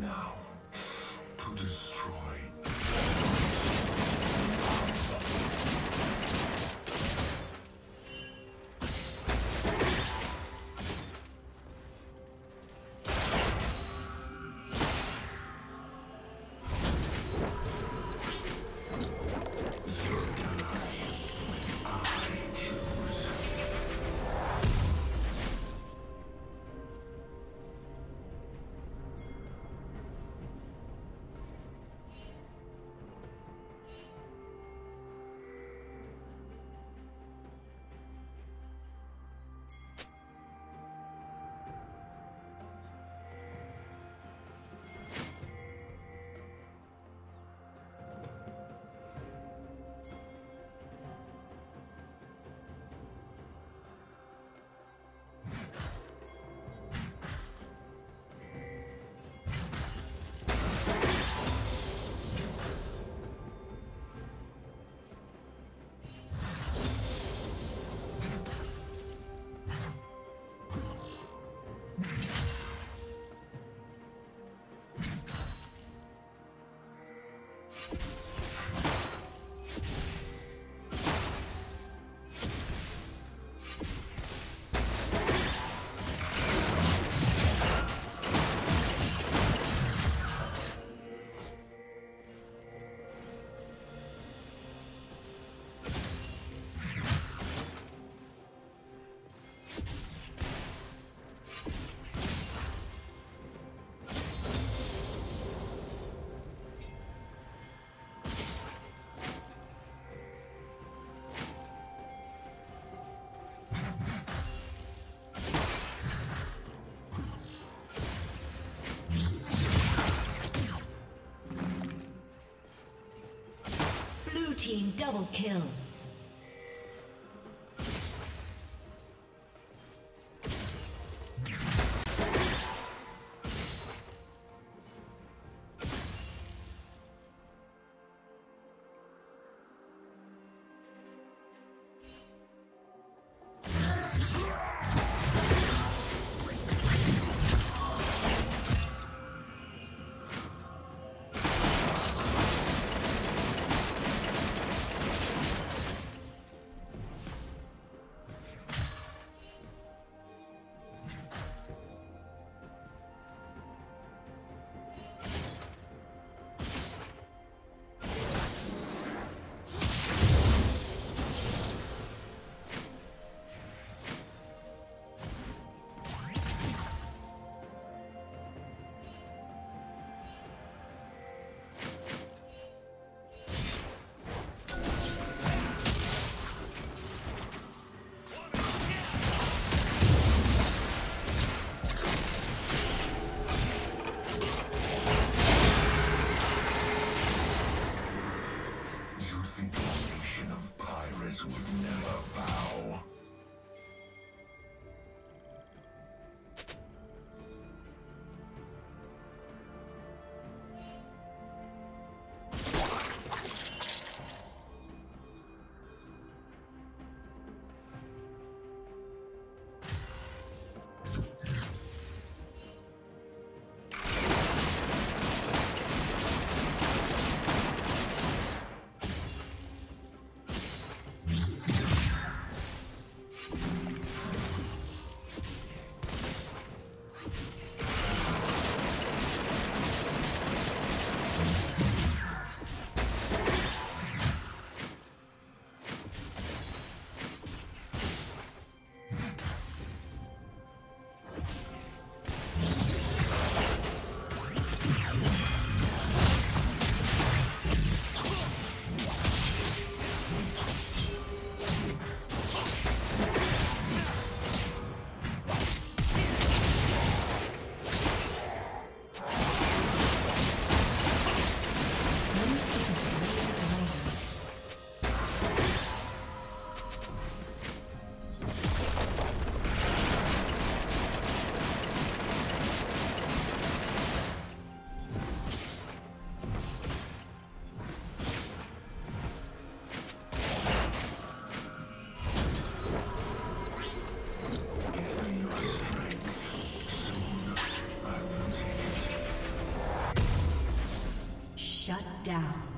now. Team double kill. Down.